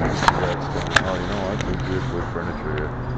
Oh, you know what? There's good furniture here.